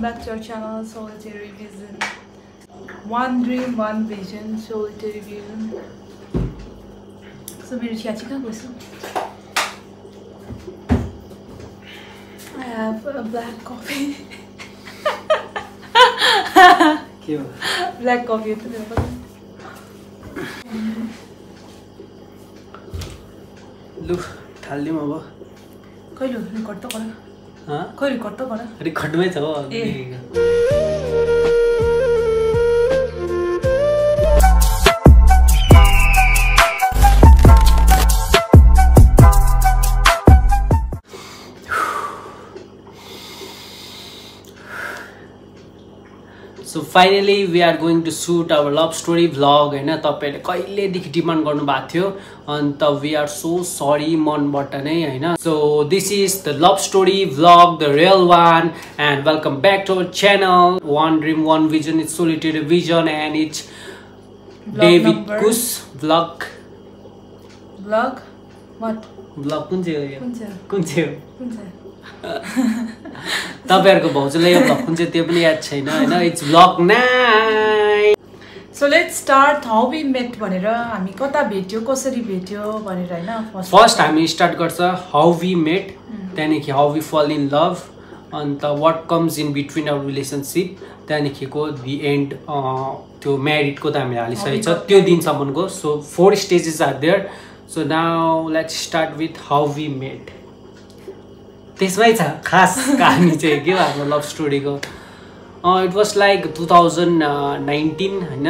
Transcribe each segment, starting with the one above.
back to our channel, Solitary Vision. One dream, one vision, Solitary Vision. So मेरो चिया चाहिँ कहाँ गएछ I have a black coffee. के हो black coffee त मेरो पनि। लु थालिदिउँ अब कहिले रिकर्ड त गर हँ? कहिले रिकर्ड त हो। Finally we are going to shoot our love story vlog होइन? तपाईँहरूले कहिलेदेखि डिमान्ड गर्नुभएको थियो? अन्त वी आर सो सरी मनबाट नै होइन? So this is the love story vlog the real one and welcome back to our channel one dream one vision it's solitude vision and it's David. Kush vlog? What? Vlog कुन चाहिँ हो यो? कुन चाहिँ कुन चाहिँ हो? कुन चाहिँ? तपाईँहरूको भाउजूलाई यो भ्लग कुन चाहिँ त्यो पनि याद छैन होइन? इट्स भ्लग नाइ so let start how we met भनेर हामी कता भेट्यो कसरी भेट्यो भनेर होइन? फर्स्ट हामी स्टार्ट गर्छ हाउ वी मेट त्यहाँदेखि how we fall in love and what comes in between our relationship त्यहाँदेखिको दि एन्ड त्यो म्यारिडको त हामीले हालिसकेको छ त्यो दिनसम्मको। So four stages are there so now let's start with how we met त्यसमै छ खास कहानी चाहिँ के हो हाम्रो love स्टोरीको it was like two thousand nineteen होइन?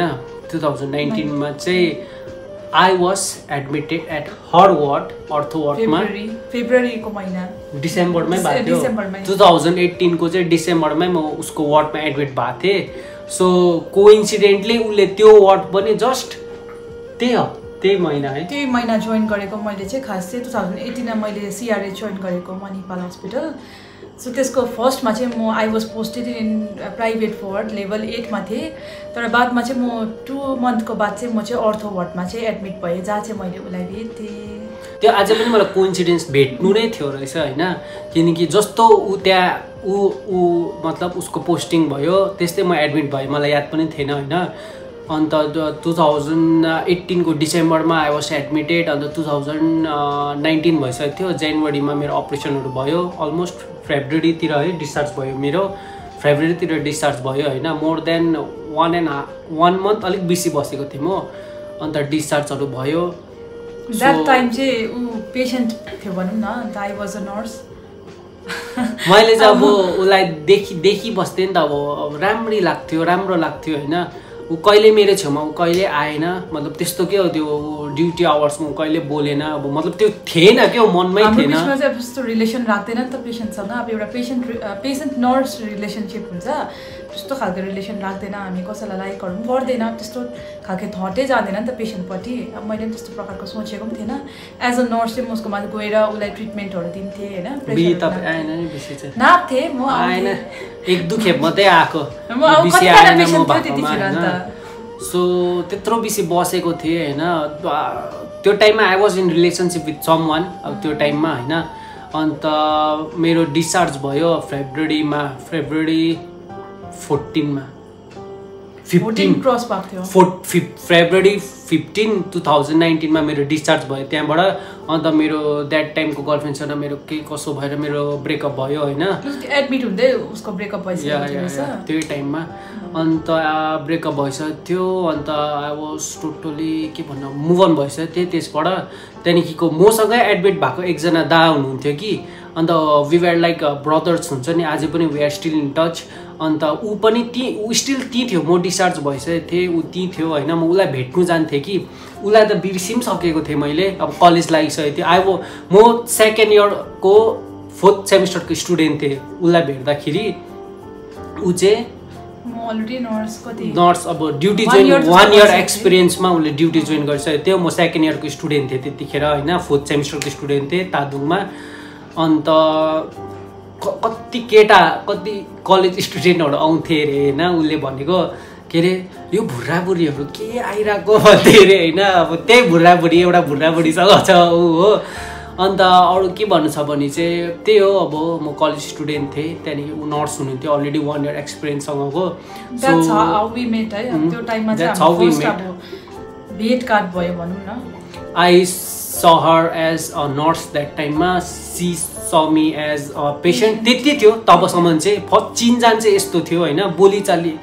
टु थाउजन्ड नाइन्टिनमा चाहिँ I was admitted at her ward ortho वार्डमा फेब्रुअरी फेब्रुअरीको महिना डिसेम्बरमै भएको थियो। टु थाउजन्ड एट्टिनको चाहिँ डिसेम्बरमै म उसको वार्डमा एडमिट भएको थिएँ। सो कोइन्सिडेन्टली उसले त्यो वार्ड पनि जस्ट त्यही हो। त्यही महिना है। त्यही महिना जोइन गरेको मैले चाहिँ खास चाहिँ टु थाउजन्ड एटिनमा मैले सिआरए जोइन गरेको मणिपाल हस्पिटल सो त्यसको फर्स्टमा चाहिँ म I was posted in private ward level एटमा थिएँ। तर बादमा चाहिँ म टु मन्थको बाद चाहिँ म चाहिँ अर्थो वार्डमा चाहिँ एडमिट भएँ जहाँ चाहिँ मैले उसलाई भेटेँ। त्यो अझै पनि मलाई कोइन्सिडेन्स भेट्नु नै थियो रहेछ होइन? किनकि जस्तो ऊ त्यहाँ ऊ ऊ मतलब उसको पोस्टिङ भयो त्यस्तै म एडमिट भएँ। मलाई याद पनि थिएन होइन? अन्त टु थाउजन्ड एट्टिनको डिसेम्बरमा I was admitted and two thousand nineteen भइसकेको थियो। जनवरीमा मेरो अपरेसनहरू भयो अलमोस्ट फेब्रुअरीतिर है डिस्चार्ज भयो मेरो। फेब्रुअरीतिर डिस्चार्ज भयो होइन। More than one and one month अलिक बेसी बसेको थिएँ म। अन्त डिस्चार्जहरू भयो। द्याट टाइम चाहिँ ऊ पेसेन्ट थियो भनौँ न अन्त आई वाज अ नर्स मैले चाहिँ अब उसलाई देखि देखिबस्थेँ नि त अब अब राम्रै लाग्थ्यो राम्रो लाग्थ्यो होइन। ऊ कहिले मेरो छेउमा ऊ कहिले आएन मतलब त्यस्तो के हो त्यो ड्युटी आवर्समा कहिले बोलेन अब मतलब त्यो थिएन क्या मनमै थिएन। त्यस्तो रिलेसन राख्दैन नि त पेसेन्टसँग अब एउटा पेसेन्ट पेसेन्ट नर्स रिलेसनसिप हुन्छ। त्यस्तो खालको रिलेसन राख्दैन हामी कसैलाई लाइकहरू पनि गर्दैन त्यस्तो खालको थटै जाँदैन नि त पेसेन्टपट्टि अब मैले पनि त्यस्तो प्रकारको सोचेको पनि थिएन। एज अ नर्स चाहिँ म उसकोमा गएर उसलाई ट्रिटमेन्टहरू दिन्थेँ होइन। नाप्थेँ। म आएन। एक दुई खेप मात्रै आएको। सो त्यत्रो बेसी बसेको थिएँ होइन? त्यो टाइममा I was in relationship with someone अब त्यो टाइममा होइन? अन्त मेरो डिस्चार्ज भयो फेब्रुअरीमा फेब्रुअरी फोर्टिनमा फिफ्टिन क्रस भएको थियो। फोर्ट फिफ फेब्रुअरी फिफ्टिन टु थाउजन्ड नाइन्टिनमा मेरो डिस्चार्ज भयो। त्यहाँबाट अन्त मेरो द्याट टाइमको गर्लफ्रेन्डसँग मेरो के कसो भएर मेरो ब्रेकअप भयो होइन? एडमिट हुँदै उसको ब्रेकअप या भइसकेको या थियो या, रहेछ। त्यही टाइममा अन्त ब्रेकअप भइसकेको थियो अन्त वाज टोटली के भन्नु मुभ अन भइसकेको थिएँ त्यसबाट त्यहाँदेखिको मसँगै एडमिट भएको एकजना दा हुनुहुन्थ्यो कि। अन्त वी आर लाइक ब्रदर्स हुन्छ नि अझै पनि we are still in touch and ऊ पनि ती ऊ स्टिल ती थियो म डिस्चार्ज भइसकेको थिएँ ऊ ती थियो होइन म उसलाई भेट्नु जान्थेँ कि। उसलाई त बिर्सि पनि सकेको थिएँ मैले अब कलेज लागिसकेको थियो आई म सेकेन्ड इयरको फोर्थ सेमिस्टरको स्टुडेन्ट थिएँ उसलाई भेट्दाखेरि। ऊ चाहिँ नर्स अब ड्युटी जोइन वान इयर एक्सपिरियन्समा उसले ड्युटी जोइन गरिसकेको थियो। म सेकेन्ड इयरको स्टुडेन्ट थिएँ त्यतिखेर होइन फोर्थ सेमिस्टरको स्टुडेन्ट थिएँ तादुङमा। अन्त कति केटा कति कलेज स्टुडेन्टहरू आउँथे अरे होइन? उसले भनेको के अरे यो भुर्रा बुढीहरू के आइरहेको? भन्थे अरे होइन? अब त्यही भुर्रा बुढी एउटा भुर्रा बुढीसँग छ ऊ हो। अन्त अरू के भन्नु छ भने चाहिँ त्यही हो अब म कलेज स्टुडेन्ट थिएँ त्यहाँदेखि ऊ नर्स हुनुहुन्थ्यो अलरेडी वान इयर एक्सपिरियन्ससँगको भेटघाट भयो भनौँ न। I saw her as a nurse that time she saw me as a patient त्यति थियो तबसम्म चाहिँ फर्स्ट चिनजान चाहिँ यस्तो थियो होइन? बोलीचाली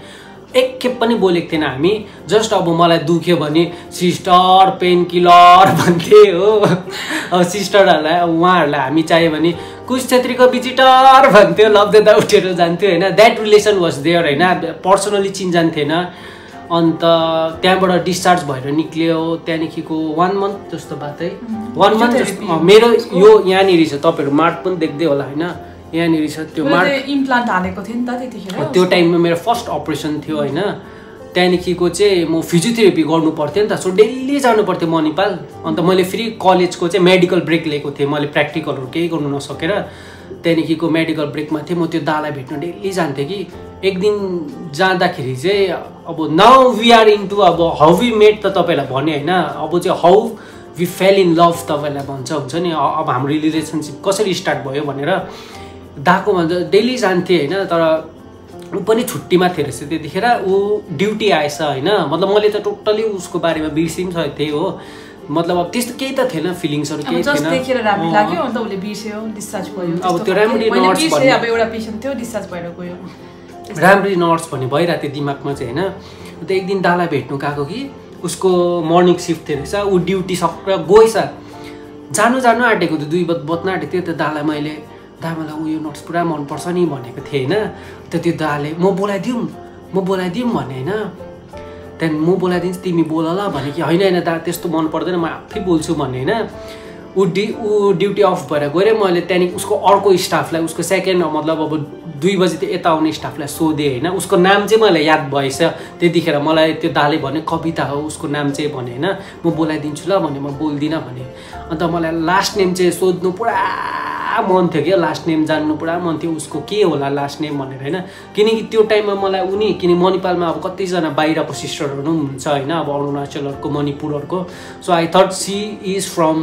एक खेप पनि बोलेको थिएन हामी। जस्ट अब मलाई दुख्यो भने सिस्टर पेन किलर भन्थे हो। अब सिस्टरहरूलाई उहाँहरूलाई हामी चाहियो भने कुश छेत्रीको भिजिटर भन्थ्यो। लब्देदा उठेर जान्थ्यो होइन? द्याट रिलेसन वाज देयर होइन? पर्सनली चिनजान अन्त त्यहाँबाट डिस्चार्ज भएर निक्ल्यो। त्यहाँदेखिको वान मन्थ जस्तो है। वान मन्थ जस्तो मेरो यो यहाँनिर छ तपाईँहरू मार्ट पनि देख्दै होला होइन। यहाँनिर छ त्यो मार्ट इम्प्लान्ट हालेको थियो नि त त्यतिखेर। त्यो टाइममा मेरो फर्स्ट अपरेसन थियो होइन। त्यहाँदेखिको चाहिँ म फिजियोथेरापी गर्नु पर्थ्यो नि त। सो डेली जानु पर्थ्यो मणिपाल अन्त मैले फेरि कलेजको चाहिँ मेडिकल ब्रेक लिएको थिएँ। मैले प्र्याक्टिकलहरू केही गर्नु नसकेर। त्यहाँदेखिको मेडिकल ब्रेकमा थिएँ म त्यो दालाई भेट्न डेली जान्थेँ कि। एक दिन जाँदाखेरि चाहिँ अब नाउ वी आर इन्टु अब हाउ वी मेट त तपाईँलाई भने होइन अब चाहिँ how we fell in love तपाईँलाई भन्छ हुन्छ नि? अब हाम्रो रिलेसनसिप कसरी स्टार्ट भयो भनेर दाकोमा डेली जान्थेँ होइन तर ऊ पनि छुट्टीमा थियो रहेछ त्यतिखेर ऊ ड्युटी आएछ होइन। मतलब मैले त टोटल्ली उसको बारेमा बिर्सि पनि थिएँ हो। मतलब अब त्यस्तो केही त थिएन फिलिङ्सहरू केही थिएन। देखेर राम्रो। लाग्यो अन्त उसले बिर्स्यो डिस्चार्ज भयो अब त्यो। राम्ररी भन्ने- अब एउटा पेसेन्ट थियो डिस्चार्ज भएर गयो। राम्ररी नर्स भन्ने भइरहेको थियो दिमागमा चाहिँ होइन? अन्त एक दिन दालाई भेट्नु गएको कि उसको मर्निङ सिफ्ट थियो रहेछ ऊ ड्युटी सकेर गएछ। जानु जानु आँटेको थियो दुई बत बत्न आँटेको थियो त्यो दालाई मैले दा मलाई उयो नर्स पुरा मनपर्छ नि भनेको थिएँ होइन? अन्त त्यो दाले म बोलाइदिउँ म बोलाइदिउँ भने होइन? त्यहाँदेखि म बोलाइदिन्छु तिमी बोल ल भने कि होइन होइन दा त्यस्तो मन पर्दैन म आफै बोल्छु भन्ने होइन ऊ डि ऊ ड्युटी अफ भएर गएर मैले त्यहाँदेखि उसको अर्को स्टाफलाई उसको सेकेन्ड मतलब अब दुई बजी त्यो यता आउने स्टाफलाई सोधेँ होइन। उसको नाम चाहिँ मलाई याद भएछ। त्यतिखेर मलाई त्यो दाले भने कविता हो उसको नाम चाहिँ भने होइन। म बोलाइदिन्छु ल भने म बोल्दिनँ भने। अन्त मलाई लास्ट नेम चाहिँ सोध्नु पुरा मन थियो क्या। लास्ट नेम जान्नु पुरा मन थियो। उसको के होला लास्ट नेम भनेर होइन। किनकि त्यो टाइममा मलाई उनी किन मणिपालमा अब कतिजना बाहिरको सिस्टरहरू पनि हुन्छ होइन। अब अरुणाचलहरूको मणिपुरहरूको। So I thought she is from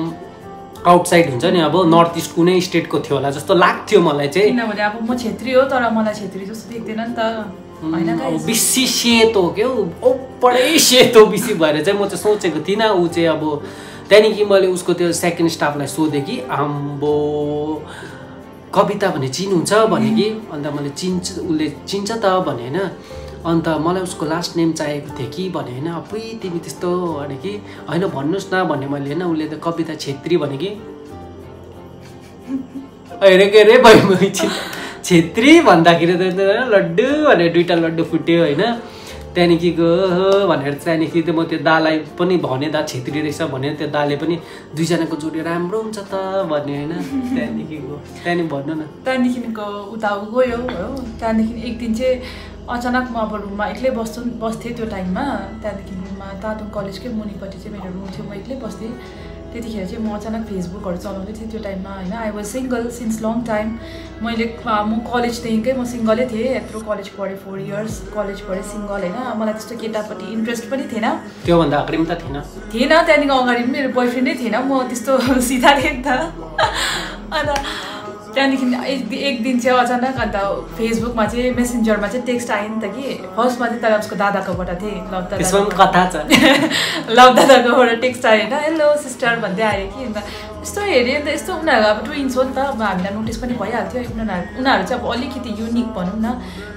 outside हुन्छ नि अब नर्थ इस्ट कुनै स्टेटको थियो होला जस्तो लाग्थ्यो मलाई चाहिँ। किनभने अब म छेत्री हो तर मलाई छेत्री जस्तो देख्दैन नि त? बेसी सेतो क्या ओपरै सेतो बेसी भएर चाहिँ म चाहिँ सोचेको थिइनँ ऊ चाहिँ अब त्यहाँदेखि मैले उसको त्यो सेकेन्ड स्टाफलाई सोधेँ कि आम्बो कविता भने चिन्नुहुन्छ? भने कि अन्त मैले चिन्छ उसले चिन्छ त भने होइन। अन्त मलाई उसको लास्ट नेम चाहिएको थियो कि भने होइन अपुइ तिमी त्यस्तो भने कि होइन भन्नुहोस् न भने मैले होइन उसले त कविता छेत्री भने कि अरे के अरे भइ छेत्री भन्दाखेरि त लड्डु भनेर दुइटा लड्डु फुट्यो होइन। त्यहाँदेखिको हो भनेर त्यहाँदेखि त म त्यो दालाई पनि भने दा छेत्री रहेछ भने त्यो दाले पनि दुईजनाको जोडी राम्रो हुन्छ त भन्ने होइन। त्यहाँदेखिको त्यहाँदेखि भन्नु न। त्यहाँदेखिको उता गयो हो। त्यहाँदेखि एक दिन चाहिँ अचानक म अब रुममा एक्लै बस्छु बस्थेँ त्यो टाइममा त्यहाँदेखि रुममा तातुङ कलेजकै मुनिपट्टि चाहिँ मेरो रुम थियो म एक्लै बस्थेँ। त्यतिखेर चाहिँ म अचानक फेसबुकहरू चलाउँदै थिएँ त्यो टाइममा होइन। I was single since long time मैले म कलेजदेखिकै म सिङ्गलै थिएँ। यत्रो कलेज पढेँ फोर इयर्स कलेज पढेँ सिङ्गल होइन। मलाई त्यस्तो केटापट्टि इन्ट्रेस्ट पनि थिएन। त्योभन्दा अगाडि पनि त थिएन। थिएन त्यहाँदेखि अगाडि पनि मेरो बोयफ्रेन्डै थिएन। म त्यस्तो सिधा थिएँ नि त अन्त त्यहाँदेखि एक एक दिन चाहिँ अचानक अन्त फेसबुकमा चाहिँ मेसेन्जरमा चाहिँ टेक्स्ट आयो नि त कि। फर्स्टमा चाहिँ तर उसको दादाकोबाट थिएँ लभ दादा लभ दादाकोबाट टेक्स्ट आयो होइन हेलो सिस्टर भन्दै आयो कि। अन्त यस्तो हेऱ्यो अन्त यस्तो उनीहरू अब ट्विन्स हो नि त अब हामीलाई नोटिस पनि भइहाल्थ्यो उनीहरू उनीहरू चाहिँ अब अलिकति युनिक भनौँ न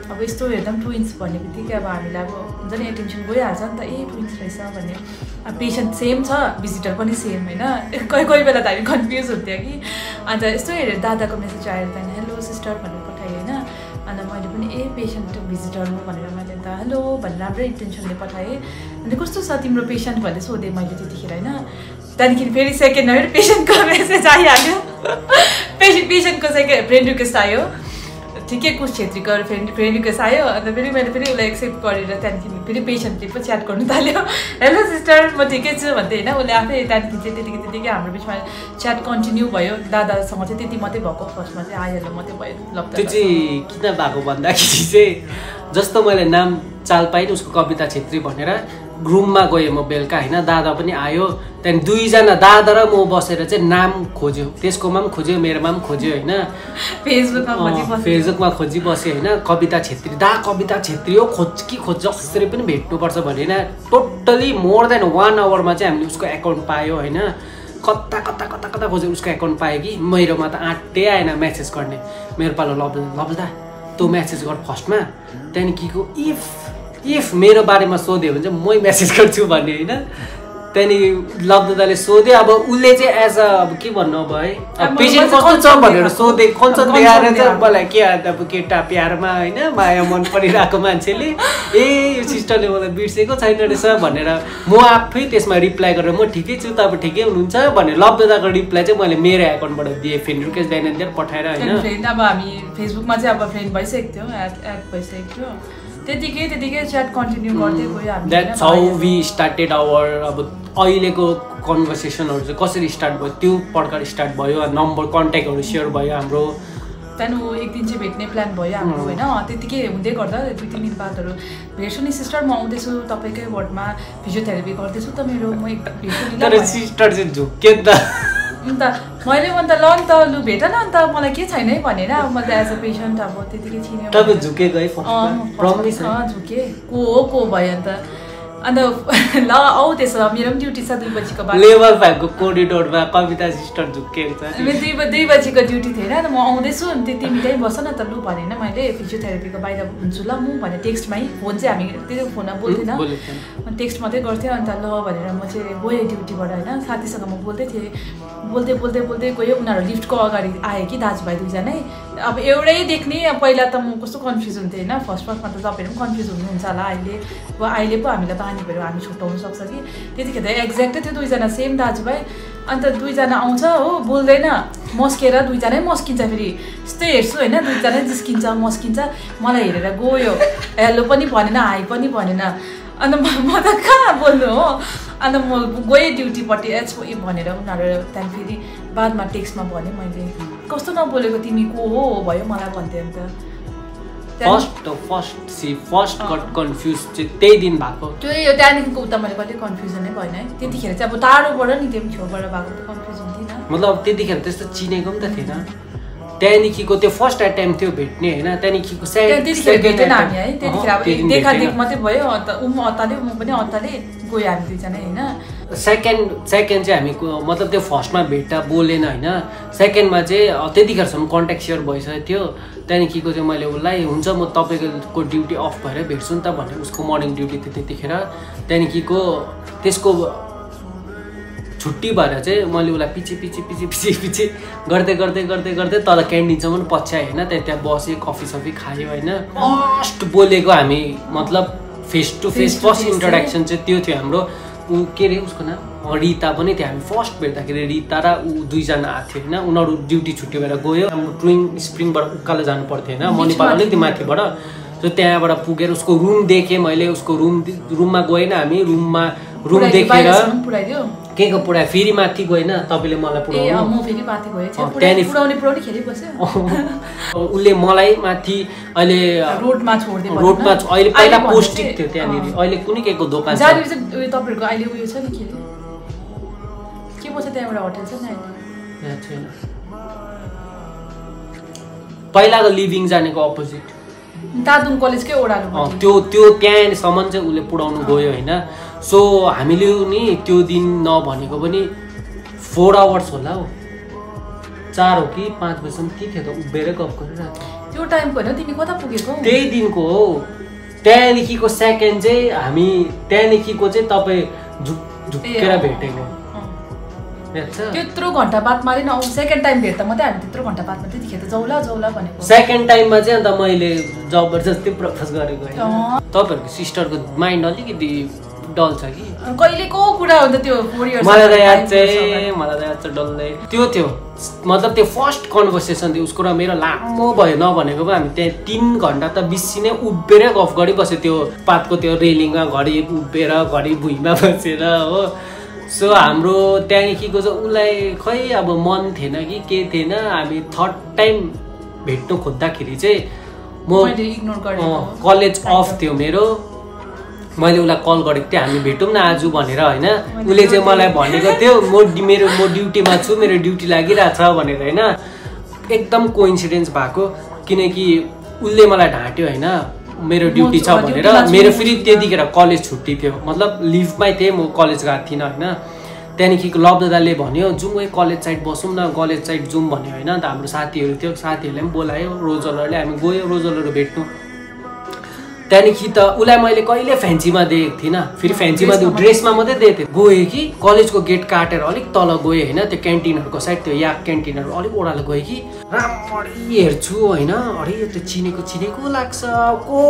अब यस्तो हेर्दा पनि ट्विन्स भन्ने बित्तिकै अब हामीलाई अब हुन्छ नि एटेन्सन गइहाल्छ नि त ए ट्विन्स रहेछ भन्ने अब पेसेन्ट सेम छ भिजिटर पनि सेम होइन कोही कोही बेला त हामी कन्फ्युज हुन्थ्यो कि अन्त यस्तो हेरेर दादाको मेसेज आएर त्यहाँदेखि हेलो सिस्टर भनेर पठाएँ होइन अन्त मैले पनि ए पेसेन्ट भिजिटर हो भनेर हेलो भनेर राम्रै इन्टेन्सनले पठाएँ। अन्त कस्तो छ तिम्रो पेसेन्ट भनेर सोधेँ मैले त्यतिखेर होइन? त्यहाँदेखि फेरि सेकेन्डमा फेरि पेसेन्टको मेसेज आइहाल्यो। पेसेन्ट पेसेन्टको सेकेन्ड फ्रेन्ड रिक्वेस्ट आयो। ठिकै कुस छेत्रीको फ्रेन्ड फ्रेन्ड रिक्वेस्ट आयो। अन्त फेरि मैले फेरि उसलाई एक्सेप्ट गरेर त्यहाँदेखि फेरि पेसेन्टले पो च्याट गर्नु थाल्यो। हेलो सिस्टर म ठिकै छु भन्दै होइन? उसले आफै त्यहाँदेखि चाहिँ त्यतिकै त्यतिकै हाम्रो बिचमा च्याट कन्टिन्यू भयो। दादासँग चाहिँ त्यति मात्रै भएको फर्स्टमा चाहिँ आइहाल्यो मात्रै भयो त्यो चाहिँ किन भएको भन्दाखेरि चाहिँ जस्तो मैले नाम चाल पाएँ नि उसको कविता छेत्री भनेर रुममा गएँ म बेलुका होइन? दादा पनि आयो। त्यहाँदेखि दुईजना दादा र म बसेर चाहिँ नाम खोज्यो। त्यसकोमा पनि खोज्यो मेरोमा पनि खोज्यो होइन? फेसबुकमा फेसबुकमा खोजी बसेँ होइन? कविता छेत्री। दा कविता छेत्री हो खोज कि खोज जसरी पनि भेट्नुपर्छ भने होइन? टोटली मोर देन वान आवरमा चाहिँ हामीले उसको एकाउन्ट पायो होइन? कता कता कता कता खोज्यो उसको एकाउन्ट पायो कि? मेरोमा त आँटै आएन म्यासेज गर्ने। मेरो पालो लब लब्दा तँ म्यासेज गर फर्स्टमा त्यहाँदेखिको इफ इफ मेरो बारेमा सोध्यो भने चाहिँ मै म्यासेज गर्छु भन्ने होइन? त्यहाँदेखि लब्दाले सोध्यो अब उसले चाहिँ एज अ अब के भन्नु अब है अब पेसेन्ट कस्तो छ भनेर। सोधे अब देखाएर चाहिँ। मलाई के अब केटा प्यारमा होइन माया मन परिरहेको मान्छेले ए यो सिस्टरले मलाई बिर्सेको छैन रहेछ भनेर म आफै त्यसमा रिप्लाई गरेर म ठिकै छु तपाईँ ठिकै हुनुहुन्छ भनेर लब्धताको रिप्लाई चाहिँ मैले मेरो एकाउन्टबाट दिएँ फ्रेन्ड रिक्वेस्ट डाइनेन्जर पठाएर होइन अब हामी फेसबुकमा चाहिँ अब फ्रेन्ड भइसकेको थियो एड भइसकेको थियो त्यतिकै त्यतिकै च्याट कन्टिन्यू गर्दै गयो हामी that's how we started our अब अहिलेको कन्भर्सेसनहरू चाहिँ कसरी स्टार्ट भयो त्यो प्रकार स्टार्ट भयो नम्बर कन्ट्याक्टहरू सेयर भयो हाम्रो। त्यहाँदेखि एक दिन चाहिँ भेट्ने प्लान भयो हाम्रो होइन? त्यतिकै हुँदै गर्दा दुई तिन दिन बादहरू। भेट्छु नि सिस्टर म आउँदैछु तपाईँकै वार्डमा फिजियोथेरापी गर्दैछु त मेरो म एक भेट्छु नि। सिस्टर चाहिँ झुक्के त। अन्त मैले अन्त ल नि त लु भेट न अन्त मलाई के छैन है भनेर अब मैले एज अ पेसेन्ट अब त्यतिकै अँ, झुके। को हो को भयो अन्त? अन्त ल आऊ त्यसो भए मेरो पनि ड्युटी छ दुई बजीको बाद लेभल फाइभको कोरिडोरमा कविता सिस्टर झुक्किएको छ मेरो दुई दुई बजीको ड्युटी थियो होइन म आउँदैछु अनि त्यो तिमी त्यहीँ बस न त लु भनेन मैले फिजियोथेरापीको बाहिर हुन्छु ल म भने टेक्स्टमै फोन चाहिँ हामी त्यो फोनमा बोल्थेन। थिएन। टेक्स्ट मात्रै गर्थेँ अन्त ल भनेर म चाहिँ गएँ ड्युटीबाट होइन। साथीसँग म बोल्दै थिएँ। बोल्दै बोल्दै बोल्दै गयो उनीहरू लिफ्टको अगाडि आयो कि दाजुभाइ दुईजनै। अब एउटै देख्ने पहिला त म कस्तो कन्फ्युज हुन्थेँ होइन। फर्स्ट फर्स्टमा त तपाईँहरू पनि कन्फ्युज हुनुहुन्छ होला। अहिले अब अहिले पो हामीलाई बानी भएर हामी छुट्याउनु सक्छ कि? त्यतिखेर एक्ज्याक्टै थियो दुईजना सेम दाजुभाइ। अन्त दुईजना आउँछ हो बोल्दैन। मस्केर दुईजनै मस्किन्छ फेरि। यस्तै हेर्छु होइन दुईजनै जिस्किन्छ मस्किन्छ। मलाई हेरेर गयो। हेलो पनि भनेन हाई पनि भनेन। अन्त म त कहाँ बोल्नु हो? अन्त म गएँ ड्युटीपट्टि एच भनेर उनीहरू त्यहाँदेखि फेरि बादमा टेक्स्टमा भने मैले। कस्तो नबोलेको तिमी को हो? भयो मलाई भन्थ्यो and first first she first got confuse चाहिँ त्यही दिन भएको। त्यही हो त्यहाँदेखिको उता मैले कहिले कन्फ्युजनै भएन है। त्यतिखेर चाहिँ अब टाढोबाट नि त्यो छेउबाट भएको त कन्फ्युज हुन्थेन मतलब त्यतिखेर त्यस्तो चिनेको पनि त थिएन। त्यहाँदेखिको त्यो फर्स्ट एटेम्प थियो भेट्ने होइन? त्यहाँदेखिको भेटेन हामी है। त्यतिखेर अब देखादेख मात्रै भयो। अन्त ऊ पनि अत्ताल्यो म पनि अत्ताले गयो हामी दुईजना होइन? सेकेन्ड सेकेन्ड चाहिँ हामी मतलब त्यो फर्स्टमा भेट्दा बोलेन होइन। सेकेन्डमा चाहिँ त्यतिखेरसम्म कन्ट्याक्ट सेयर भइसकेको थियो। त्यहाँदेखिको चाहिँ मैले उसलाई हुन्छ म तपाईँको ड्युटी अफ भएर भेट्छु नि त भने उसको मर्निङ ड्युटी थियो त्यतिखेर। त्यहाँदेखिको त्यसको छुट्टी भएर चाहिँ मैले उसलाई पछि पछि पछि पछि पछि गर्दै गर्दै गर्दै गर्दै तल क्यान्टिनसम्म पछ्याएँ होइन। त्यहाँ त्यहाँ बसेँ कफी सफी खायो होइन। फर्स्ट बोलेको हामी मतलब face to face first introduction चाहिँ त्यो थियो हाम्रो। ऊ के अरे उसको नाम? रिता पनि थियो। हामी फर्स्ट भेट्दाखेरि रिता र ऊ दुईजना आएको थियो होइन? उनीहरू ड्युटी छुट्टी भएर गयो। हाम्रो ट्विङ स्प्रिङबाट उकालो जानु पर्थ्यो होइन? मणिपाल अलिकति माथिबाट। सो त्यहाँबाट पुगेर उसको रुम देखेँ मैले। उसको रुम रुममा गएन हामी। रुममा रुम देखेर के को पुरा फेरि माथि गएन तपाईँले मलाई पुऱ्याउनु। उसले मलाई माथि अहिले रोडमा छोडिदियो। रोडमा अहिले पहिला पोस्टिक थियो त्यहाँनिर। अहिले कुनै के को दोकान छ? तपाईँहरूको अहिले उयो छ नि के पो छ त्यहाँ एउटा होटेल छ नि छैन। पहिलाको लिभिङ जानेको अपोजिट। तादुङ कलेजकै ओह्रालो त्यो त्यो त्यहाँसम्म चाहिँ उसले पुऱ्याउनु गयो होइन? सो हामीले नि त्यो दिन नभनेको पनि फोर आवर्स होला हौ। चार हो कि पाँच बजीसम्म के थियो त? उभिएरै गफ गरिरहेको। त्यो टाइमको होइन? तिमी कता पुगेको? त्यही दिनको हो। त्यहाँदेखिको सेकेन्ड चाहिँ हामी त्यहाँदेखिको चाहिँ तपाईँ झुक झुक्केर। भेटेको। त्यत्रो घन्टा बाद मारे न सेकेन्ड टाइम भेट्दा मात्रै हामी त्यत्रो घन्टा बादमा त्यतिखेर त जाउला जाउला भनेको। सेकेन्ड टाइममा चाहिँ अन्त मैले जबरजस्ती प्रपोज गरेको। तपाईँहरूको सिस्टरको माइन्ड अलिकति डल छ कि? कहिलेको कुरा हो त त्यो मलाई त याद चाहिँ मलाई त याद छ डल्लै। त्यो थियो। मतलब त्यो फर्स्ट कन्भर्सेसन थियो उसको र मेरो लामो भयो नभनेको पो हामी त्यहाँ तिन घन्टा त बिसी नै उभिएरै गफ गरिबस्यो त्यो पातको त्यो रेलिङमा घरि उभिएर घरि भुइँमा बसेर हो। सो हाम्रो त्यहाँदेखिको चाहिँ उसलाई खै अब मन थिएन कि के थिएन हामी थर्ड टाइम भेट्नु खोज्दाखेरि चाहिँ म कलेज अफ थियो मेरो। मैले उसलाई कल गरेको थिएँ हामी भेटौँ न आज भनेर होइन? उसले चाहिँ मलाई भनेको थियो म मेरो म ड्युटीमा छु मेरो ड्युटी लागिरहेको छ भनेर होइन? एकदम कोइन्सिडेन्स भएको किनकि उसले मलाई ढाँट्यो होइन? मेरो ड्युटी छ भनेर। मेरो फेरि। त्यतिखेर कलेज छुट्टी थियो। मतलब लिभमै थिएँ म कलेज गएको थिइनँ होइन? त्यहाँदेखिको लभ दादाले भन्यो जाउँ है कलेज साइड बसौँ न कलेज साइड जाउँ भन्यो होइन? अन्त हाम्रो साथीहरू थियो साथीहरूले पनि बोलायो रोजलहरूले हामी गयो रोजलहरू भेट्नु। त्यहाँदेखि त उसलाई मैले कहिले फ्यान्सीमा देखेको थिइनँ। फेरि फ्यान्सीमा ड्रेसमा ड्रेसमा मात्रै देखेको थिएँ। गएँ कि कलेजको गेट काटेर अलिक तल गएँ होइन त्यो क्यान्टिनहरूको साइड त्यो याक क्यान्टिनहरू अलिक ओह्रालो गएँ कि। राम्ररी हेर्छु होइन अरे यो त चिनेको चिनेको लाग्छ। को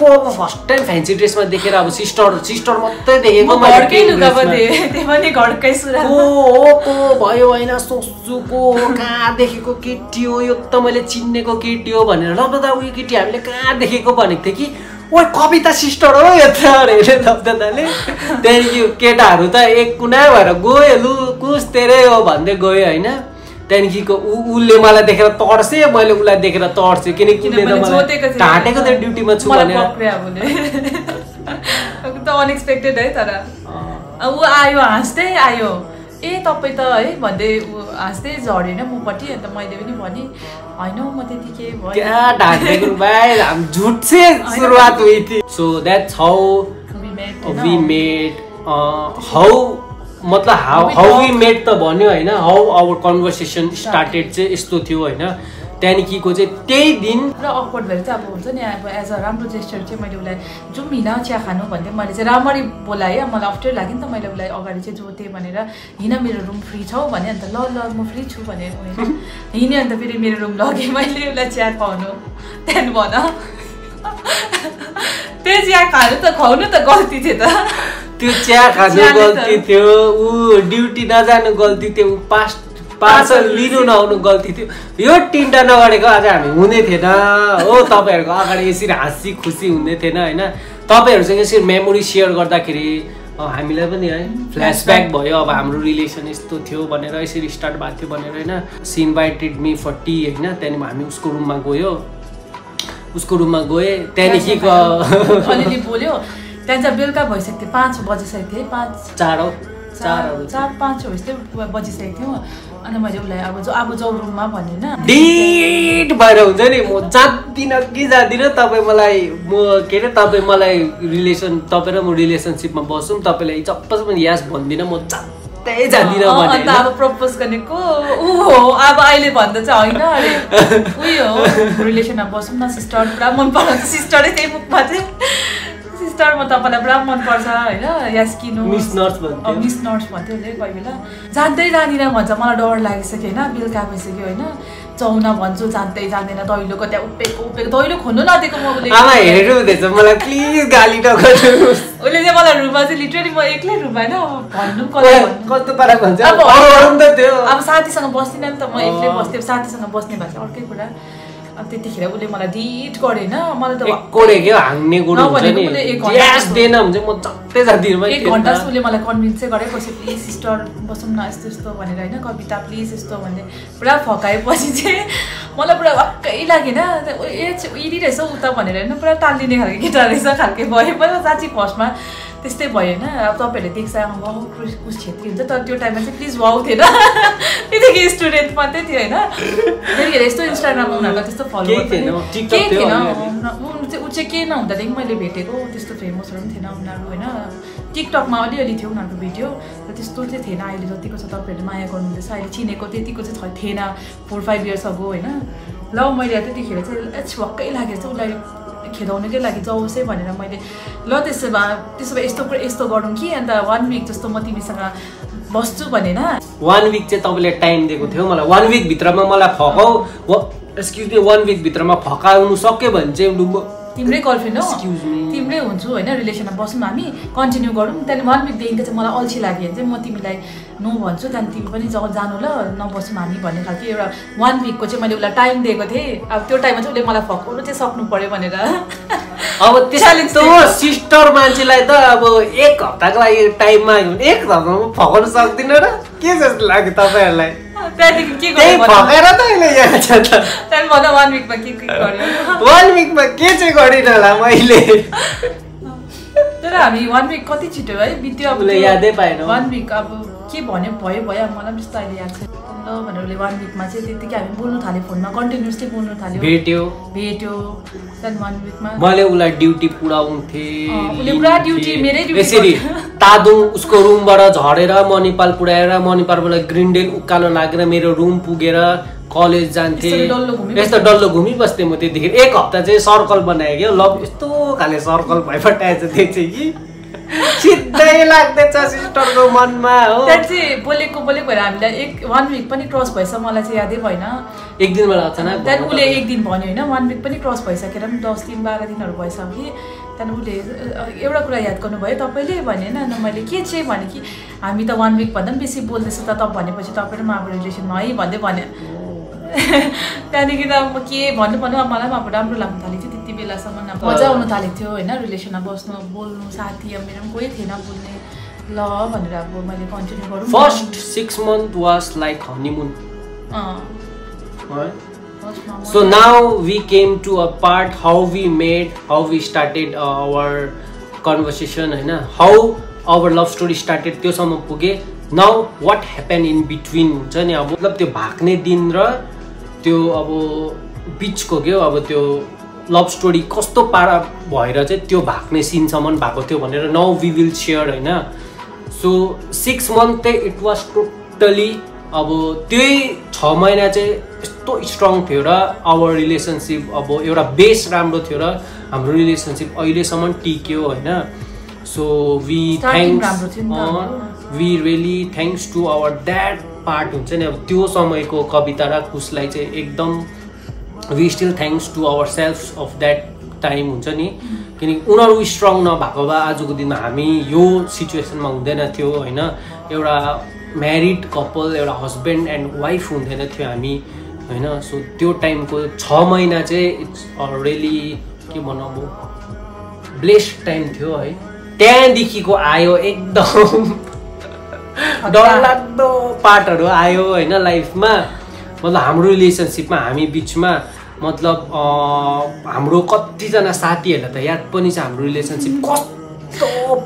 को अब फर्स्ट टाइम फ्यान्सी ड्रेसमा देखेर अब सिस्टर सिस्टर मात्रै देखेको को भयो होइन सोच्छु को कहाँ देखेको केटी हो यो त मैले चिनेको केटी हो भनेर। लब्दा उयो केटी हामीले कहाँ देखेको भनेको थिएँ कि? ओ कविता सिस्टर हो यो त अरे लब्दाले त्यहाँदेखि केटाहरू त एक कुना भएर गयो लु कुस तेरै हो भन्दै गयो होइन? त्यहाँदेखिको ऊ उसले मलाई देखेर तर्से मैले उसलाई देखेर तर्सेँ किनकि उसले त मलाई ढाँटेको थियो ड्युटीमा छु भनेर। त अनएक्सपेक्टेड है तर। ऊ आयो हाँस्दै आयो। ए तपाईँ त है भन्दै ऊ हाँस्दै झरेन मपट्टि अन्त मैले पनि भनेँ होइन म त्यति के भयो से that's how we? Made how मतलब हाउ हाउ वी. मेड त भन्यो होइन? हाउ आवर कन्भर्सेसन स्टार्टेड चाहिँ यस्तो थियो होइन? त्यहाँदेखिको चाहिँ त्यही दिन र अकवर्ड भएर चाहिँ अब हुन्छ नि अब एज अ राम्रो जेस्टर चाहिँ मैले उसलाई जाउँ हिँड चिया खानु भन्दै मैले चाहिँ राम्ररी बोलाएँ मलाई अप्ठ्यारो लाग्यो नि त मैले उसलाई अगाडि चाहिँ जोतेँ भनेर हिँड मेरो रुम फ्री छौ भने अन्त ल ल म फ्री छु भने होइन हिँडेँ अन्त फेरि मेरो रुम लगेँ मैले उसलाई चिया खुवाउनु। त्यहाँदेखि भन। त्यो चिया खानु त खुवाउनु त गल्ती थियो त। त्यो चिया खानु गल्ती थियो ऊ ड्युटी नजानु गल्ती थियो ऊ पास पार्सल लिनु नआउनु गल्ती थियो। यो तिनवटा नगरेको आज हामी हुने थिएन। हो तपाईँहरूको अगाडि यसरी हाँसी खुसी हुने थिएन होइन? तपाईँहरूसँग यसरी मेमोरी सेयर गर्दाखेरि हामीलाई पनि है फ्ल्यासब्याक भयो। अब हाम्रो रिलेसन यस्तो थियो भनेर यसरी स्टार्ट भएको थियो भनेर होइन? She invited me for tea होइन? त्यहाँदेखि हामी उसको रुममा गयो। उसको रुममा गएँ। त्यहाँदेखिको अलिअलि बोल्यो। त्यहाँदेखि चाहिँ बेलुका भइसकेको थियो पाँच बजिसकेको थियो पाँच चारौ चार चार पाँच बजिसकेको थियो। अन्त मैले उसलाई अब अब जाउँ रुममा भनेन डिट भएर हुन्छ नि म जाँदिनँ कि जाँदिनँ तपाईँ मलाई म के अरे तपाईँ मलाई रिलेसन तपाईँ र म रिलेसनसिपमा बसौँ तपाईँलाई जप्पसम्म यास भन्दिनँ म जाँदै जाँदिनँ भने अन्त अब प्रपोज गर्ने को? ऊ हो अब अहिले भन्दा चाहिँ होइन अरे। उयो हो रिलेसनमा बसौँ न सिस्टर पुरा मन पराउँछ सिस्टरै त्यही मुखमा चाहिँ। सिस्टर म तपाईँलाई पुरा मनपर्छ होइन? यास किनु मिस नर्स भन्थ्यो। मिस नर्स भन्थ्यो उसले कोही बेला जान्दै जाँदिनँ भन्छ मलाई डर लागिसक्यो होइन? बेलुका भइसक्यो होइन? चाउन भन्छु जान्दै जान्दैन दैलोको त्यहाँ उपेको उपेको। दैलो खोल्नु नदिएको म उसले। मलाई प्लिज गाली नगर्नुहोस्। उसले चाहिँ मलाई रुममा चाहिँ लिटरली म एक्लै रुममा होइन? भन्नु कस्तो पारा भन्छ? अब अरू अरू साथीसँग बस्दिनँ नि त म एक्लै। बस्थेँ साथीसँग बस्ने चाहिँ अर्कै कुरा। अब त्यतिखेर उसले मलाई डिट गरेन मलाई त हाङ्ने गुण हुन्छ नि। एक घन्टा ग्यास दिएन भने चाहिँ म जस्तै जाँदिनँ एक घन्टा जस्तो उसले मलाई कन्भिन्स चाहिँ गरेपछि प्लिज सिस्टर बसौँ न यस्तो यस्तो भनेर होइन कविता प्लिज यस्तो भन्दै पुरा फकाएपछि चाहिँ मलाई पुरा वाक्कै लागेन। ए इडी रहेछ उ त भनेर होइन पुरा टालिने खालको केटा रहेछ खालके भयो पहिला साँच्ची फर्स्टमा। त्यस्तै भयो होइन अब तपाईँहरूले देख्छ वाउ कुस कुस छेत्री हुन्छ। तर त्यो टाइममा चाहिँ प्लिज वाउ थिएन। त्यतिकै स्टुडेन्ट मात्रै थियो होइन? त्यतिखेर यस्तो इन्स्टाग्राममा उनीहरूको त्यस्तो फलो केही थिएन, केही थिएन। ऊ चाहिँ ऊ चाहिँ के नहुँदादेखि मैले भेटेको त्यस्तो फेमसहरू पनि थिएन उनीहरू होइन? टिकटकमा अलिअलि थियो उनीहरूको भिडियो र त्यस्तो चाहिँ थिएन अहिले जतिको छ तपाईँहरूले माया गर्नुहुँदैछ। अहिले चिनेको त्यतिको चाहिँ छ- थिएन। फोर फाइभ इयर्स अगो होइन? ल मैले त्यतिखेर चाहिँ भक्कै लागेर चाहिँ उसलाई खेदाउनुकै लागि जाओस् है? भनेर मैले ल त्यसो भए त्यसो भए यस्तो यस्तो गरौँ कि? अन्त वान विक जस्तो म तिमीसँग बस्छु भनेन वान विक चाहिँ तपाईँले टाइम दिएको थियो मलाई। वान विकभित्रमा मलाई फकाउ। एक्सक्युज मी वान विकभित्रमा फकाउनु सक्यो भने चाहिँ तिम्रै गर्लफ्रेन्ड हो. तिम्रै हुन्छु होइन रिलेसनमा बसौँ हामी कन्टिन्यू गरौँ। त्यहाँदेखि वान विकदेखिको चाहिँ मलाई अल्छी लाग्यो भने चाहिँ म तिमीलाई नो भन्छु त्यहाँदेखि तिमी पनि जाऊ जानु ल नबसौँ हामी भन्ने खालको एउटा वान विकको चाहिँ मैले उसलाई टाइम दिएको थिएँ। अब त्यो टाइममा चाहिँ उसले मलाई फकाउनु चाहिँ सक्नु पऱ्यो भनेर। अब त्यस्तो दिएको। सिस्टर मान्छेलाई त अब एक हप्ताको लागि टाइम माग्यो भने एक हप्तामा फकाउनु सक्दिनँ र। के जस्तो लाग्यो तपाईँहरूलाई? त्यहाँदेखि के त अहिले यहाँ छ त त्यहाँदेखि भन वान विकमा के के गर्यो वान विकमा के चाहिँ गरिनँ होला मैले तर हामी वान विक कति छिटो है बित्यो अब यादै पाएन। वान विक अब के भन्यो भयो भयो मलाई पनि त्यस्तो अहिले याद छैन ल भनेर उसले वान विकमा चाहिँ त्यत्तिकै हामी बोल्नु थाल्यो फोनमा कन्टिन्युसली बोल्नु थाल्यो। भेट्यो। भेट्यो। त्यहाँदेखि वान विकमा मैले उसलाई ड्युटी पुऱ्याउँथे उसले पुरा ड्युटी। मेरै यसरी। तादुङ उसको रुमबाट झरेर मणिपाल पुऱ्याएर मणिपालबाट ग्रिनडेल उकालो लागेर मेरो रुम पुगेर कलेज जान्थे। यस्तो डल्लो घुमिबस्थेँ म त्यतिखेर। एक हप्ता चाहिँ सर्कल बनाएँ क्या। लभ यस्तो खाले सर्कल भइपठाएछ त्यो चाहिँ कि। सिधै लाग्दैछ सिस्टरको मनमा हो। त्यहाँदेखि चाहिँ बोलेको बोलेको भएर हामीलाई एक वान विक पनि क्रस भएछ मलाई चाहिँ यादै भएन। एक दिनबाट अचानक त्यहाँदेखि उसले एक दिन भन्यो होइन वान विक पनि क्रस भइसकेर पनि दस दिन बाह्र दिनहरू भइसक्यो कि। त्यहाँदेखि उसले एउटा कुरा याद गर्नुभयो तपाईँले भने होइन अन्त मैले के चाहिँ भने कि हामी त वान विकभन्दा पनि बेसी बोल्दैछ त भनेपछि तपाईँ र म अब रिलेसनमा है भन्दै भन्यो त्यहाँदेखि त अब म के भन्नु भन्नु अब मलाई पनि अब राम्रो लाग्नु थालेको थियो। बेलासम्म अब मजा आउनु थालेको थियो होइन? रिलेसनमा बस्नु बोल्नु साथी अब मेरो पनि कोही थिएन बोल्ने। ल भनेर अब मैले कन्टिन्यू गरौँ first six month was like honeymoon अँ। है फर्स्टमा So now we came to a part how we made, how we started uh, our conversation, होइन? How our love story started त्योसम्म पुगे। Now what happened in between? हुन्छ नि? अब मतलब त्यो भाग्ने दिन र त्यो अब बिचको क्या अब त्यो लभ स्टोरी कस्तो पारा भएर चाहिँ त्यो भाग्ने सिनसम्म भएको थियो भनेर नाउ वी विल सेयर होइन? सो सिक्स मन्थ चाहिँ इट वाज टोटली अब त्यही छ महिना चाहिँ यस्तो स्ट्रङ थियो र आवर रिलेसनसिप अब एउटा बेस राम्रो थियो र हाम्रो रिलेसनसिप अहिलेसम्म टिक्यो होइन? So we. Thanks we really thanks to our that part हुन्छ नि। अब त्यो समयको कविता र कुशलाई चाहिँ एकदम we still thanks to our self of that time हुन्छ नि. किनकि उनीहरू स्ट्रङ नभएको भए आजको दिनमा हामी यो सिचुएसनमा हुँदैन थियो होइन? एउटा म्यारिड कपाल एउटा हस्बेन्ड एन्ड वाइफ हुँदैन थियो हामी होइन? सो त्यो टाइमको छ महिना चाहिँ इट्स रियली के भनौँ ब्लेस्ड टाइम थियो है। त्यहाँदेखिको आयो एकदम डरलाग्दो पार्टहरू आयो होइन लाइफमा मतलब हाम्रो रिलेसनसिपमा हामी बिचमा मतलब हाम्रो कतिजना साथीहरूलाई त याद पनि छ हाम्रो रिलेसनसिप कस्तो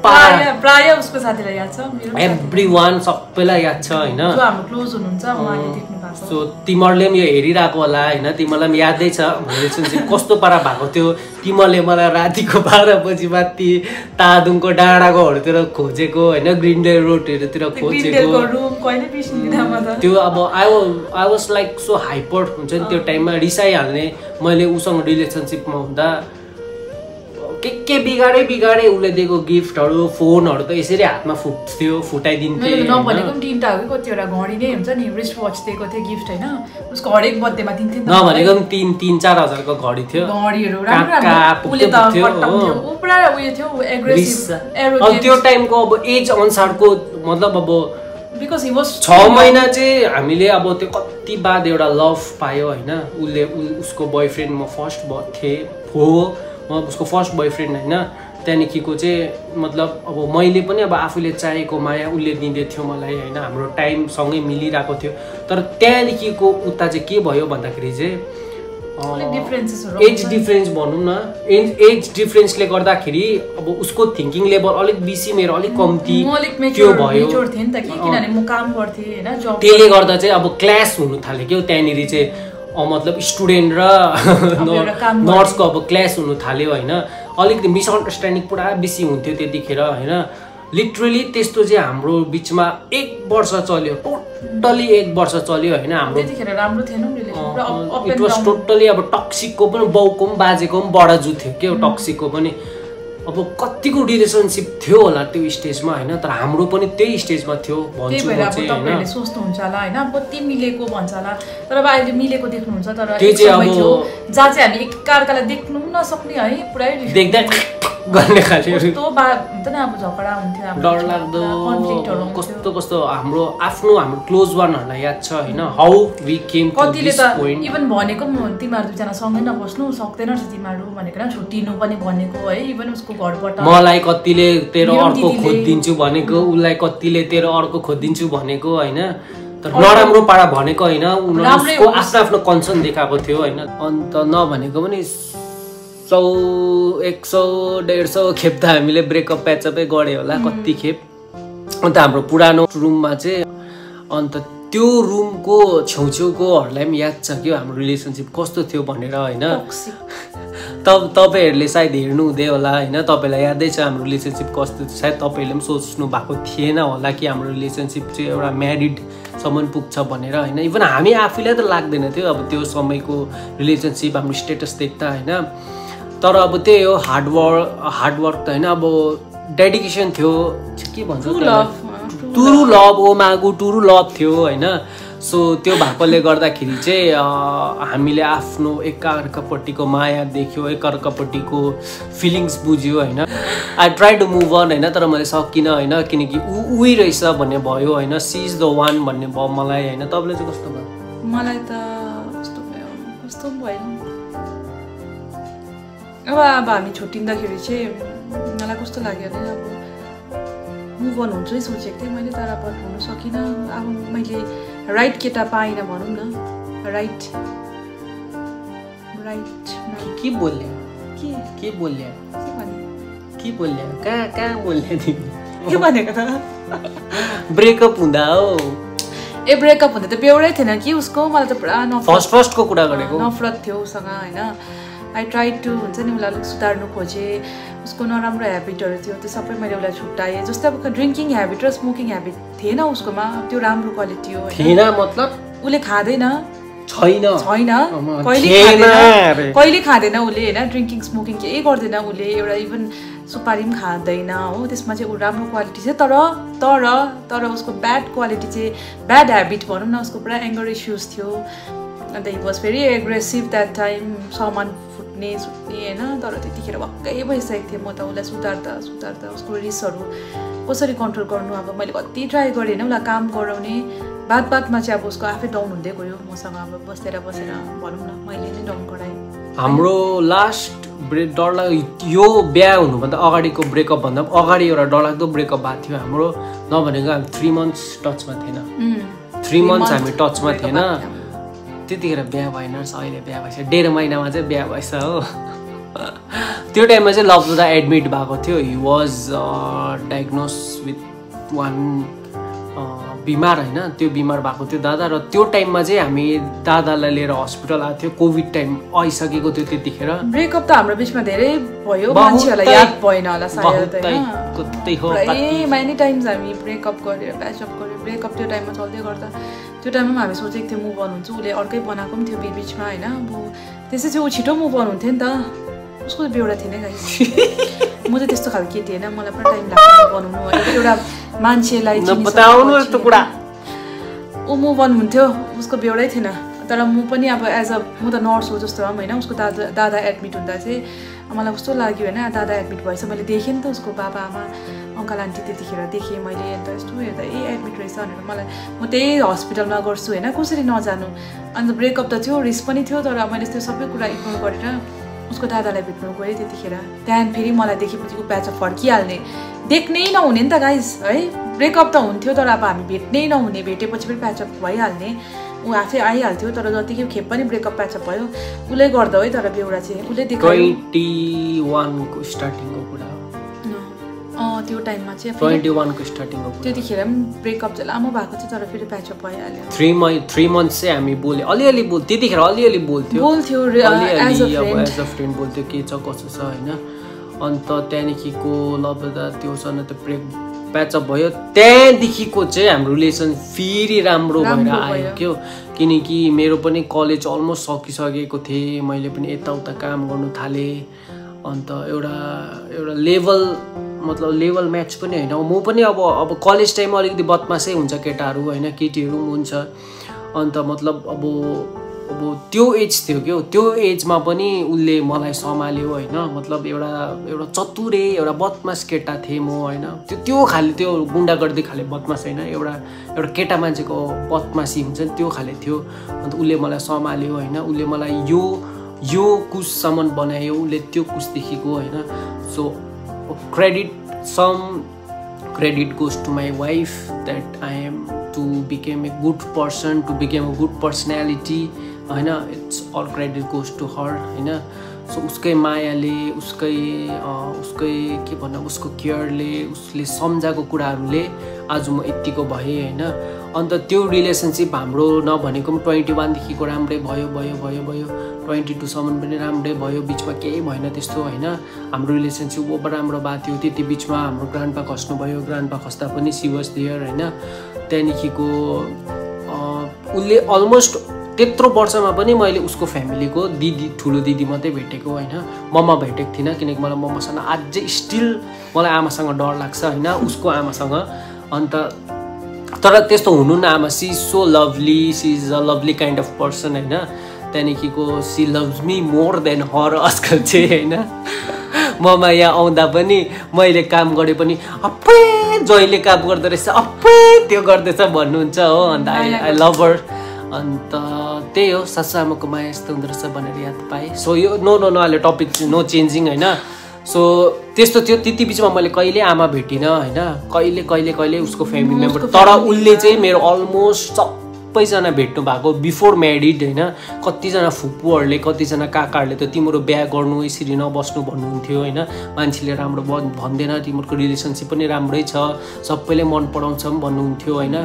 प्राय प्राय उसको साथीलाई याद छ? एभ्री वान सबैलाई याद छ होइन? सो तिमीहरूले पनि यो हेरिरहेको होला होइन? तिमीलाई पनि यादै छ। रिलेसनसिप कस्तो पारा भएको थियो? तिमीहरूले मलाई रातिको बाह्र बजी माथि तादुङको डाँडाकोहरूतिर खोजेको होइन? ग्रिन्डे रोडहरूतिर त्यो खोजेको। त्यो अब I I was like so hyper हुन्छ नि त्यो टाइममा रिसाइहाल्ने। मैले उसँग रिलेसनसिपमा हुँदा के के बिगाडै बिगाडे उसले दिएको गिफ्टहरू फोनहरू त यसरी हातमा फुट्थ्यो फुटाइदिन्थे मैले होइन? नभनेको पनि तिनवटा हो कि कतिवटा घडी नै हुन्छ नि रिस्ट वाच दिएको थियो गिफ्ट होइन? उसको हरेक बर्थडेमा दिन्थ्यो नभनेको पनि तिन तिन चार हजारको घडी थियो। घडीहरू राम्रो पुरा उयो थियो रिस। एग्रेसिभ त्यो टाइमको अब एज अनुसारको मतलब अब बिकज हि वाज छ महिना चाहिँ हामीले अब त्यो कति बाद एउटा लभ पायो होइन? उसले उसको बोयफ्रेन्ड म फर्स्ट थिएँ हो। उसको फर्स्ट बोयफ्रेन्ड होइन। त्यहाँदेखिको चाहिँ मतलब अब मैले पनि अब आफूले चाहेको माया उसले दिँदै थियो मलाई होइन हाम्रो टाइम सँगै मिलिरहेको थियो। तर त्यहाँदेखिको उता चाहिँ के भयो भन्दाखेरि चाहिँ एज। डिफ्रेन्स भनौँ न। एज एज डिफ्रेन्सले गर्दाखेरि अब उसको थिङ्किङ लेभल अलिक बेसी मेरो अलिक कम्ती त्यो भयो। त्यसले गर्दा चाहिँ अब क्लास हुनु थाल्यो क्या त्यहाँनिर चाहिँ मतलब स्टुडेन्ट र। नर्सको अब क्लास हुनु थाल्यो होइन। अलिकति मिसअन्डरस्ट्यान्डिङ पुरा बेसी हुन्थ्यो त्यतिखेर होइन। लिटरली त्यस्तो चाहिँ हाम्रो बिचमा एक वर्ष चल्यो टोटली एक वर्ष चल्यो होइन हाम्रो। इट वाज डाउन टोटली अब टक्सिकको पनि बाउको पनि बाजेको पनि बडाजु थियो क्या टक्सिकको पनि। अब कतिको रिलेसनसिप थियो होला त्यो स्टेजमा होइन? तर हाम्रो पनि त्यही स्टेजमा थियो भन्छु म चाहिँ होइन? सोच्नुहुन्छ होला होइन? कति मिलेको भन्छ होला। तर अब अहिले मिलेको देख्नुहुन्छ तर त्यो चाहिँ अब- जहाँ चाहिँ हामी एकअर्कालाई देख्नु नसक्ने है पुरै देख्दा गर्ने अब झगडा हाम्रो डर लाग्दो। कस्तो कस्तो हाम्रो आफ्नो हाम्रो क्लोज वानहरूलाई याद छ होइन? हाउ वी केम कतिले त इभन भनेको तिमीहरू दुईजना सँगै नबस्नु सक्दैन रहेछ तिमीहरू भनेको छुट्टिनु पनि भनेको है इभन उसको घरबाट। मलाई कतिले तेरो अर्को खोजिदिन्छु भनेको उसलाई कतिले तेरो अर्को खोजिदिन्छु भनेको होइन? तर नराम्रो पारा भनेको होइन उनीहरू राम्रै उसको होस्। आफ्नो आफ्नो कन्सर्न देखाएको थियो होइन? अन्त नभनेको पनि सौ एक सौ डेढ सौ खेप त हामीले ब्रेकअप प्याचअपै गऱ्यो होला कति खेप। अन्त हाम्रो पुरानो रुममा चाहिँ अन्त त्यो रुमको छेउछेउकोहरूलाई पनि याद छ कि हाम्रो रिलेसनसिप कस्तो थियो भनेर होइन? तब तपाईँहरूले सायद हेर्नु हुँदै होला होइन? तपाईँलाई यादै छ हाम्रो रिलेसनसिप कस्तो थियो? सायद तपाईँहरूले पनि सोच्नु भएको थिएन होला कि हाम्रो रिलेसनसिप चाहिँ एउटा म्यारिडसम्म पुग्छ भनेर होइन? इभन हामी आफैलाई त लाग्दैन थियो अब त्यो समयको रिलेसनसिप हाम्रो स्टेटस देख्दा होइन? तर अब त्यही हो हार्डवर्क हार्डवर्क त होइन अब डेडिकेसन थियो। के भन्छ टुरु लभ ओ मागु टुरु लभ थियो होइन। सो त्यो भएकोले गर्दाखेरि चाहिँ हामीले आफ्नो एकअर्कापट्टिको माया देख्यो एकअर्कापट्टिको फिलिङ्स बुझ्यो होइन। I try to move on होइन तर मैले सकिनँ होइन। किनकि ऊ उही रहेछ भन्ने भयो होइन। सी इज द वान भन्ने भयो मलाई होइन। तपाईँले चाहिँ कस्तो भयो? मलाई त कस्तो भयो? कस्तो भएन। अब अब हामी छुट्टिँदाखेरि चाहिँ मलाई कस्तो लाग्यो भने अब मुभ अन हुन्छै सोचेको थिएँ मैले तर अब हुन सकिनँ अब मैले राइट केटा पाइनँ भनौँ न राइट राइट के बोल्यो के के बोल्यो के भने के बोल्यो कहाँ कहाँ तिमी के भनेको त ब्रेकअप हुँदा हो ए ब्रेकअप हुँदा त बेहोरै थिएन कि उसको मलाई त पुरा नफरत फर्स्ट फर्स्टको कुरा गरेको नफरत थियो उसँग होइन आई ट्राई टु हुन्छ नि उसलाई अलिक सुधार्नु खोजेँ। उसको नराम्रो ह्याबिटहरू थियो त्यो सबै मैले उसलाई छुट्याएँ। जस्तै अब ड्रिङ्किङ ह्याबिट र स्मोकिङ ह्याबिट थिएन उसकोमा त्यो राम्रो क्वालिटी हो होइन? थिएन मतलब? उसले खाँदैन। छैन। छैन। कहिले खाँदैन। कहिले खाँदैन उसले होइन? ड्रिङ्किङ स्मोकिङ केही गर्दैन उसले। एउटा इभन सुपारी पनि खाँदैन। हो त्यसमा चाहिँ ऊ राम्रो क्वालिटी छ। तर तर तर उसको ब्याड क्वालिटी चाहिँ ब्याड ह्याबिट भनौँ न उसको पुरा एङ्गर इस्युज थियो। अन्त he was very aggressive that time सामान फुट्ने सुट्ने होइन तर त्यतिखेर वाक्कै भइसकेको थिएँ म त उसलाई सुधार्दा सुधार्दा उसको रिसहरू कसरी कन्ट्रोल गर्नु अब मैले कति ट्राई गरेँ होइन उसलाई काम गराउने बात बातमा चाहिँ अब उसको आफै डाउन हुँदै गयो मसँग अब बसेर बसेर भनौँ न मैले नै डाउन गराएँ हाम्रो लास्ट ब्रेक डरलाग्दो यो बिहा हुनुभन्दा अगाडिको ब्रेकअप भन्दा पनि अगाडि एउटा डरलाग्दो ब्रेकअप भएको थियो हाम्रो नभनेको हामी थ्री मन्थ्स टचमा थिएन थ्री मन्थ्स हामी टचमा थिएन त्यतिखेर बिहा भएन रहेछ अहिले बिहा भएछ डेढ महिनामा चाहिँ बिहा भएछ हो। त्यो टाइममा चाहिँ लभदा एडमिट भएको थियो। He was diagnose with one बिमार होइन। त्यो बिमार भएको थियो दादा र त्यो टाइममा चाहिँ हामी दादालाई लिएर हस्पिटल आएको थियो। कोभिड टाइम आइसकेको थियो त्यतिखेर। ब्रेकअप त हाम्रो बिचमा धेरै भयो। मान्छेहरूलाई याद भएन होला सायद हो मेनी टाइम्स हामी ब्रेकअप गऱ्यो प्याचअप गऱ्यो। ब्रेकअप त्यो टाइममा चल्दै गर्दा। त्यो टाइममा पनि हामी सोचेको थियौँ मुभ अन हुन्छ उसले अर्कै बनाएको पनि थियो बिच बिचमा होइन अब त्यसै चाहिँ ऊ छिटो मुभ अन हुन्थ्यो नि त उसको त बेहोरा थिएन गाई म चाहिँ त्यस्तो खालको केटी होइन मलाई पुरा टाइम लाग्छ बनाउनु एउटा मान्छेलाई ऊ मुभ अन हुन्थ्यो उसको बेहोरै थिएन तर म पनि अब एज अ म त नर्स हो जस्तो भए पनि होइन उसको दादा दादा एडमिट हुँदा चाहिँ मलाई कस्तो लाग्यो होइन दादा एडमिट भएछ मैले देखेँ नि त उसको बाबा आमा अङ्कल आन्टी त्यतिखेर देखेँ मैले अन्त यस्तो हेर्दा ए एडमिट रहेछ भनेर मलाई म त्यही हस्पिटलमा गर्छु होइन कसरी नजानु अन्त ब्रेकअप त थियो रिस्क पनि थियो तर मैले त्यो सबै कुरा इग्नोर गरेर उसको दादालाई भेट्नु गएँ त्यतिखेर त्यहाँदेखि फेरि मलाई देखेपछि ऊ प्याच फर्किहाल्ने देख्नै नहुने नि त गाइस है ब्रेकअप त हुन्थ्यो तर अब हामी भेट्नै नहुने भेटेपछि पनि प्याचअप भइहाल्ने ऊ आफै आइहाल्थ्यो तर जतिकै खेप पनि ब्रेकअप प्याचअप भयो उसले गर्दा है तर बेहोरा चाहिँ उसले देखायो ट्वेन्टी स्टार्टिङको कुरा त्यो टाइममा चाहिँ ट्वेन्टी वानको स्टार्टिङको कुरा त्यतिखेर पनि ब्रेकअप चाहिँ लामो भएको थियो तर फेरि प्याचअप भइहाल्यो। थ्री मन्थ थ्री मन्थ्स चाहिँ हामी बोल्यो। अलिअलि बोल त्यतिखेर अलिअलि बोल्थ्यो। बोल्थ्यो as a friend as a friend बोल्थ्यो के छ कसो छ होइन। अन्त त्यहाँदेखिको लबदा त्योसँग त ब्रेक प्याचअप भयो। त्यहाँदेखिको चाहिँ हाम्रो रिलेसन फेरि राम्रो भएर आयो। क्या? किनकि मेरो पनि कलेज अलमोस्ट सकिसकेको थिएँ। मैले पनि यताउता काम गर्नु थालेँ। अन्त एउटा एउटा लेभल मतलब लेभल म्याच पनि होइन। म पनि अब अब कलेज टाइममा अलिकति बदमासै हुन्छ केटाहरू होइन केटीहरू पनि हुन्छ। अन्त मतलब अब अब त्यो एज थियो क्या त्यो एजमा पनि उसले मलाई सम्हाल्यो होइन। मतलब एउटा एउटा चतुरे एउटा बदमास केटा थिएँ म होइन। त्यो त्यो खाले त्यो गुन्डा गर्दै खाले बदमास होइन। एउटा एउटा केटा मान्छेको बदमासी हुन्छ नि त्यो खाले थियो। अन्त उसले मलाई सम्हाल्यो होइन। उसले मलाई यो यो कुससम्म बनायो उसले त्यो कुसदेखिको होइन। So credit some credit goes to my wife that I am to become a good person, to become a good personality. होइन it's all credit goes to her होइन सो उसकै मायाले उसकै अँ, उसकै के भनौँ उसको केयरले उसले सम्झाएको कुराहरूले आज म यत्तिको भएँ होइन अन्त त्यो रिलेसनसिप हाम्रो नभनेको पनि ट्वेन्टी वानदेखिको राम्रै भयो भयो भयो भयो। ट्वेन्टी टूसम्म पनि राम्रै भयो। बिचमा केही भएन त्यस्तो होइन? हाम्रो रिलेसनसिप ओभर राम्रो भएको थियो। त्यति बिचमा हाम्रो ग्रान्डपा खस्नुभयो। ग्रान्डपा खस्दा पनि सी वाज देयर होइन? त्यहाँदेखिको उसले अलमोस्ट त्यत्रो वर्षमा पनि मैले उसको फ्यामिलीको दिदी ठुलो दिदी मात्रै भेटेको होइन? मम्मा भेटेको थिइनँ किनकि मलाई मम्मासँग अझै स्टिल मलाई आमासँग डर लाग्छ होइन? उसको आमासँग। अन्त तर त्यस्तो हुनु न आमा she so lovely she is a lovely kind of person होइन? त्यहाँदेखिको she loves me more than her आजकल चाहिँ होइन? ममा यहाँ आउँदा पनि मैले काम गरे पनि अप्पै जहिले काम गर्दो रहेछ अप्पै त्यो गर्दैछ भन्नुहुन्छ हो। अन्त आई आई लभ हर अन्त त्यही हो सासु आमाको माया यस्तो हुँदो रहेछ भनेर याद पाएँ। सो यो नो नो नो अहिले टपिक नो चेन्जिङ होइन? सो त्यस्तो थियो त्यति बिचमा मैले कहिले आमा भेटिनँ होइन? कहिले कहिले कहिले उसको फ्यामिली मेम्बर तर उसले चाहिँ मेरो अलमोस्ट सबैजना भेट्नु भएको बिफोर म्यारिड होइन? कतिजना फुपूहरूले कतिजना काकाहरूले त तिम्रो बिहा गर्नु यसरी नबस्नु भन्नुहुन्थ्यो होइन? मान्छेले राम्रो भन्- भन्दैन तिमीहरूको रिलेसनसिप पनि राम्रै छ सबैले मन पराउँछ पनि भन्नुहुन्थ्यो होइन?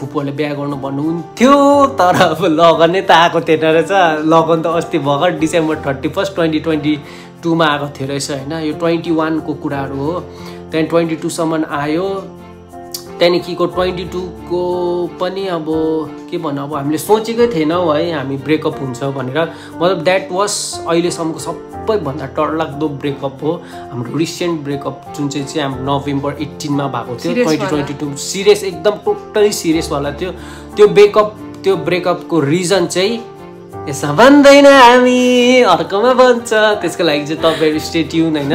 फुपूहरूले बिहा गर्नु भन्नुहुन्थ्यो तर अब लगनै त आएको थिएन रहेछ। लगन त अस्ति भर्खर December thirty first twenty twenty टूमा आएको थियो रहेछ होइन। यो ट्वेन्टी वानको कुराहरू हो। त्यहाँदेखि ट्वेन्टी टूसम्म आयो। त्यहाँदेखिको ट्वेन्टी टूको पनि अब के भन्नु अब हामीले सोचेकै थिएनौँ है हामी ब्रेकअप हुन्छ भनेर। मतलब द्याट वाज अहिलेसम्मको सबैभन्दा डरलाग्दो ब्रेकअप हो। हाम्रो रिसेन्ट ब्रेकअप जुन चाहिँ चाहिँ हाम्रो नोभेम्बर एट्टिनमा भएको थियो ट्वेन्टी? ट्वेन्टी टू सिरियस एकदम टोटली सिरियसवाला थियो। त्यो ब्रेकअप त्यो ब्रेकअपको रिजन चाहिँ यसमा भन्दैन हामी अर्कोमा भन्छ। त्यसको लागि चाहिँ तपाईँहरू स्टे ट्युन होइन?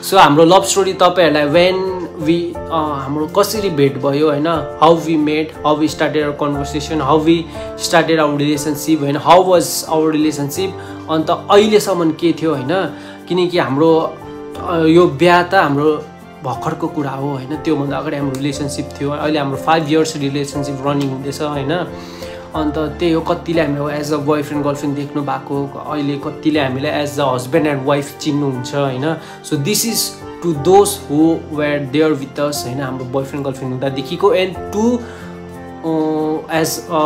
सो हाम्रो लभ स्टोरी तपाईँहरूलाई वेन वी हाम्रो कसरी भेट भयो होइन? How we made how we started our conversation how we started our relationship होइन? हाउ वाज आवर रिलेसनसिप अन्त अहिलेसम्म के थियो होइन? किनकि हाम्रो यो बिहा त हाम्रो भर्खरको कुरा हो होइन? त्योभन्दा अगाडि हाम्रो रिलेसनसिप थियो। अहिले हाम्रो फाइभ इयर्स रिलेसनसिप रनिङ हुँदैछ होइन? अन्त त्यही हो कतिले हामीलाई as a boyfriend girlfriend देख्नु भएको अहिले कतिले हामीलाई as a husband and wife चिन्नुहुन्छ होइन? So this is to those who were there with us होइन? हाम्रो boyfriend girlfriend हुँदादेखिको and to as a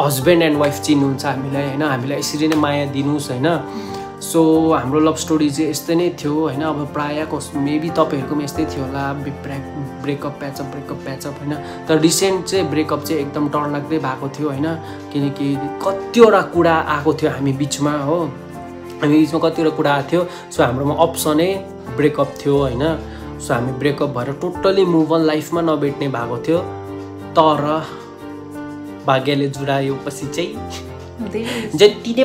husband and wife चिन्नुहुन्छ हामीलाई होइन? हामीलाई यसरी नै माया दिनुहोस् होइन? सो हाम्रो लभ स्टोरी चाहिँ यस्तै नै थियो होइन? अब प्रायःको मेबी तपाईँहरूको पनि यस्तै थियो होला break breakup patchup breakup patchup होइन? तर रिसेन्ट चाहिँ ब्रेकअप चाहिँ एकदम डरलाग्दै भएको थियो होइन? किनकि कतिवटा कुरा आएको थियो हामी बिचमा हो? हामी बिचमा कतिवटा कुरा आएको थियो। सो हाम्रोमा अप्सनै ब्रेकअप थियो होइन? सो हामी ब्रेकअप भएर टोटल्ली मुभ अन लाइफमा नभेट्ने भएको थियो। तर भाग्यले जुरायो पछि चाहिँ जति नै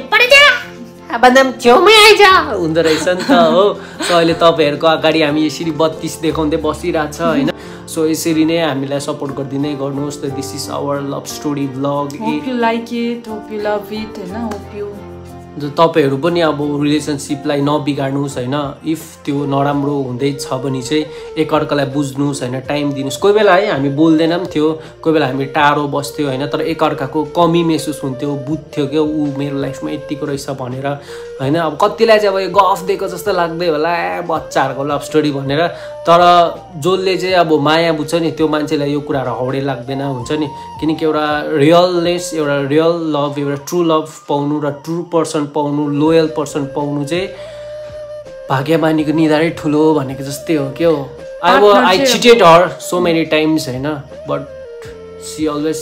अब नाम छेउमै आइज हुँदो रहेछ नि त हो। सो अहिले तपाईँहरूको अगाडि हामी यसरी बत्तिस देखाउँदै बसिरहेछ होइन? सो यसरी नै हामीलाई सपोर्ट गरिदिँदै गर्नुहोस्। त this is our love story vlog. Hope you like it hope you love it होइन? होप यु तपाईँहरू पनि अब रिलेसनसिपलाई नबिगार्नुहोस् होइन? इफ त्यो नराम्रो हुँदैछ भने चाहिँ एकअर्कालाई बुझ्नुहोस् होइन? टाइम दिनुहोस्। कोही बेला है हामी बोल्दैन थियो कोही बेला हामी टाढो बस्थ्यो होइन? तर एकअर्काको कमी महसुस हुन्थ्यो बुझ्थ्यो क्या ऊ मेरो लाइफमा यतिको रहेछ भनेर होइन? अब कतिलाई चाहिँ अब यो गफ दिएको जस्तो लाग्दै होला ए बच्चाहरूको लभ स्टोरी भनेर। तर जसले चाहिँ अब माया बुझ्छ नि त्यो मान्छेलाई यो कुराहरू हाउडे लाग्दैन हुन्छ नि? किनकि एउटा रियलनेस एउटा रियल लभ एउटा ट्रु लभ पाउनु र ट्रु पर्सन पाउनु लोयल पर्सन पाउनु चाहिँ भाग्यमानीको निधारै ठुलो भनेको जस्तै हो क्या हो? अब I cheated her so many times होइन? बट सी अलवेज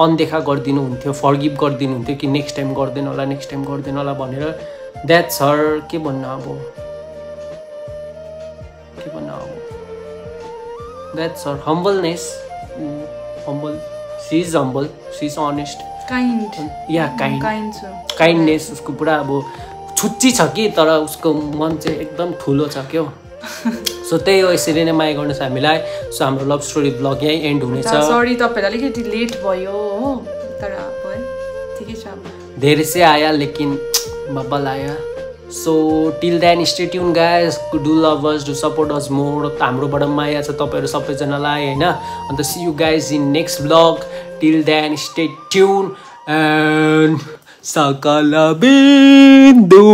अनदेखा गरिदिनु हुन्थ्यो फर्गिभ गरिदिनु हुन्थ्यो कि नेक्स्ट टाइम गर्दैन होला नेक्स्ट टाइम गर्दैन होला भनेर। द्याट्स हर के भन्नु अब? के भन्नु अब? That's her humbleness humble she is humble she is honest yeah kind. Kindness उसको पुरा अब छुच्ची छ कि तर उसको मन चाहिँ एकदम ठुलो छ क्या सो त्यही हो यसरी नै माया गर्नुहोस् हामीलाई। सो हाम्रो लभ स्टोरी ब्लग यहीँ एन्ड हुनेछ। सरी अलिकति लेट भयो हो तर अब है ठिकै छ धेरै से आया लेकिन बब्बल आया। So till then stay tune guys do love us do support us more हाम्रोबाट माया छ तपाईँहरू सबैजनालाई होइन? अन्त see you guys in next vlog till then stay tune and सकल बिन्दु